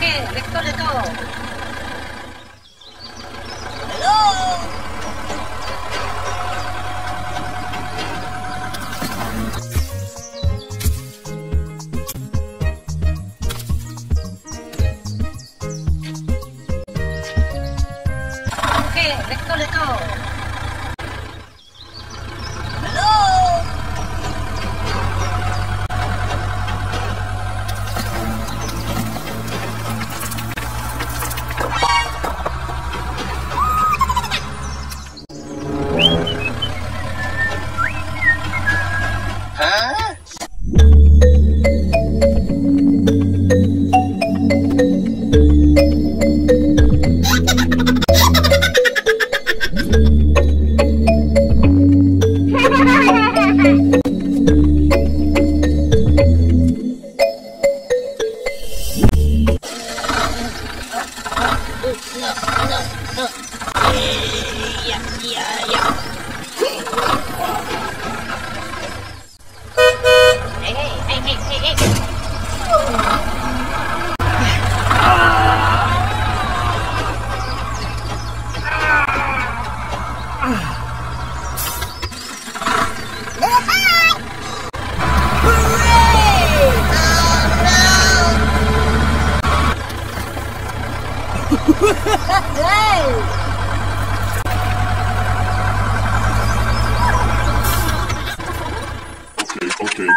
hey, lector de todo. hey! Okay.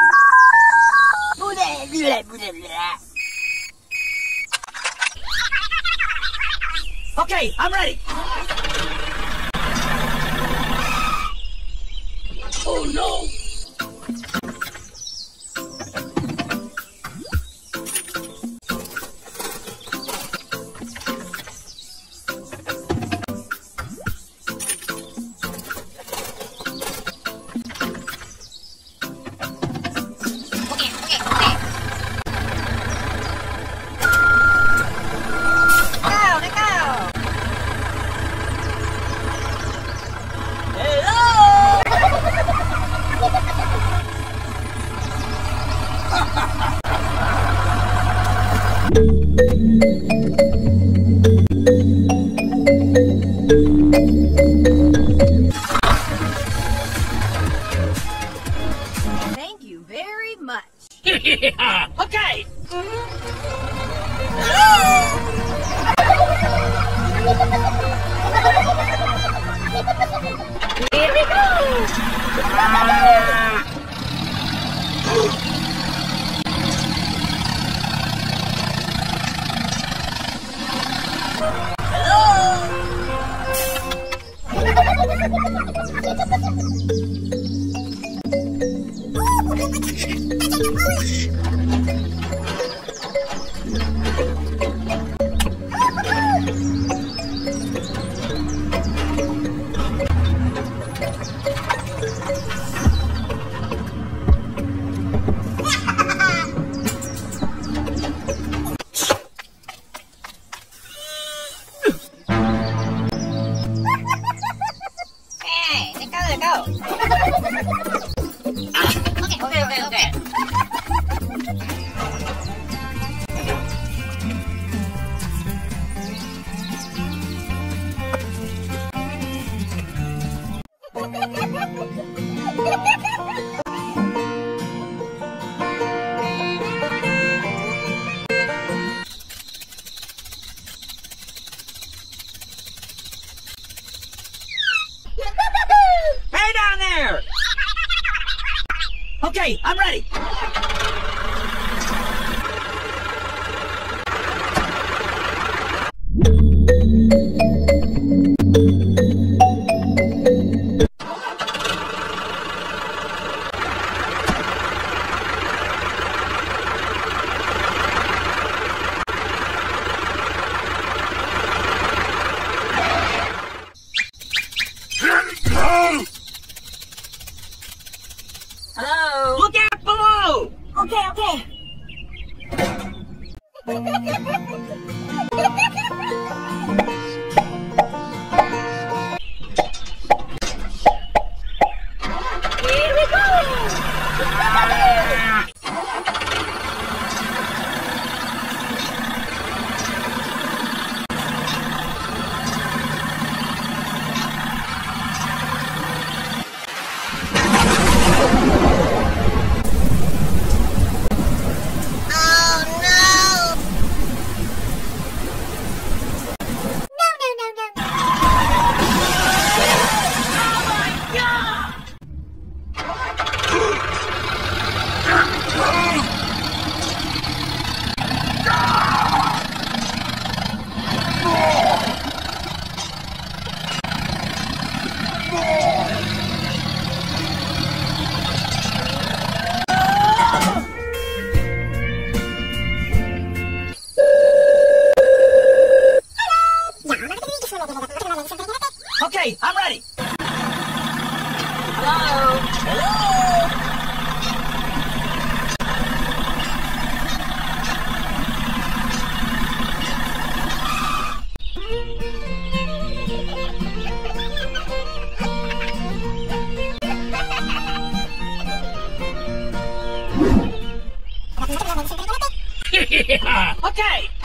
Okay, I'm ready. Oh no! I'm ready. Okay, okay. okay.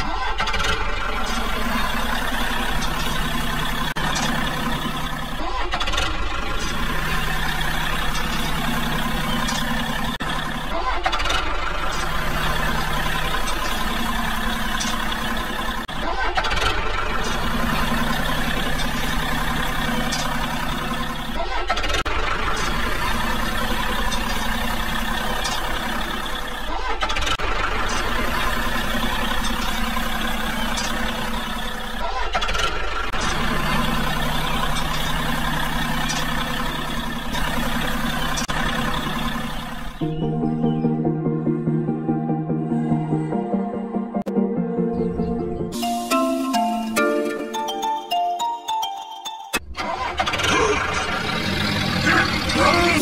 No!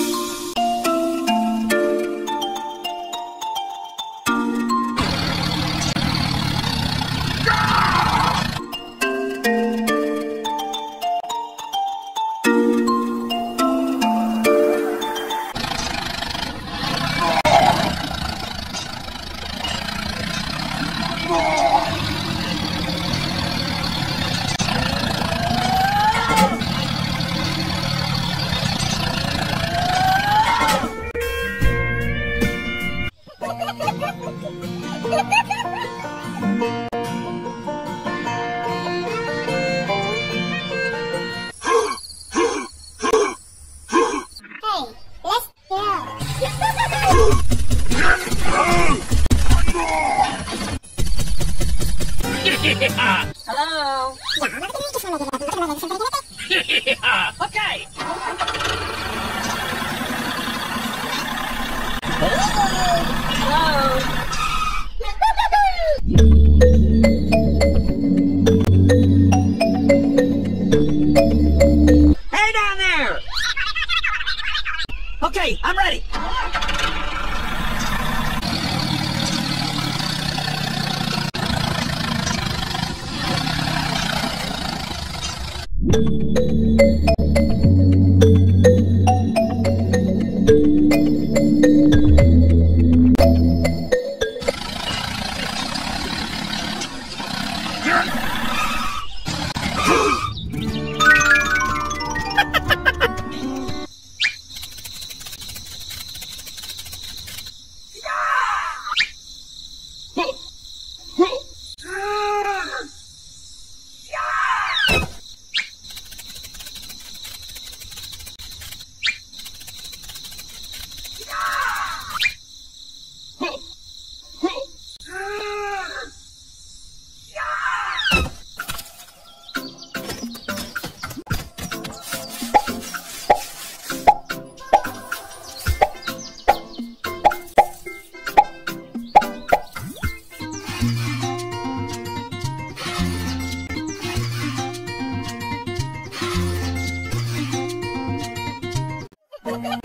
Look at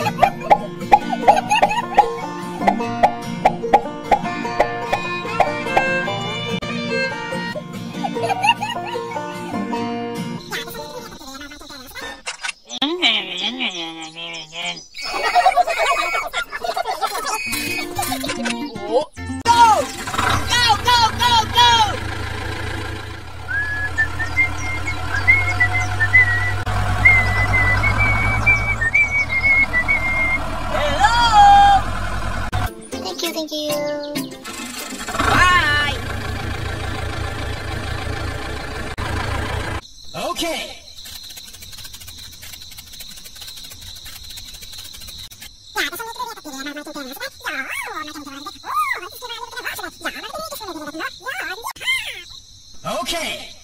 Okay. Okay.